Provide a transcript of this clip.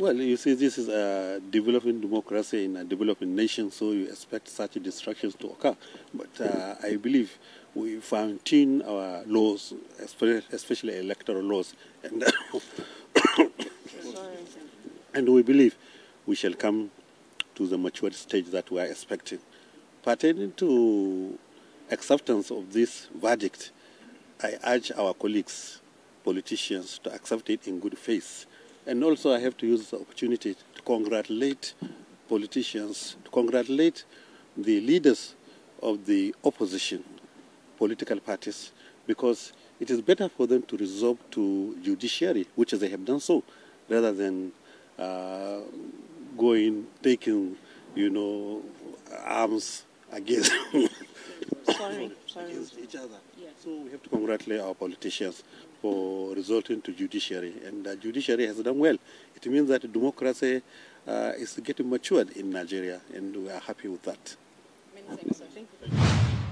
Well, you see, this is a developing democracy in a developing nation, so you expect such distractions to occur. But uh, I believe we fine tune our laws, especially electoral laws, and, and we believe we shall come to the mature stage that we are expecting. Pertaining to acceptance of this verdict, I urge our colleagues, politicians, to accept it in good faith. And also I have to use the opportunity to congratulate politicians, to congratulate the leaders of the opposition political parties, because it is better for them to resort to judiciary, which they have done so, rather than uh, going, taking, you know, arms against, sorry, sorry. against each other. Yeah. So we have to congratulate our politicians for resulting to judiciary, and the judiciary has done well. It means that democracy uh, is getting matured in Nigeria, and we are happy with that. Many thanks, sir. Thank you.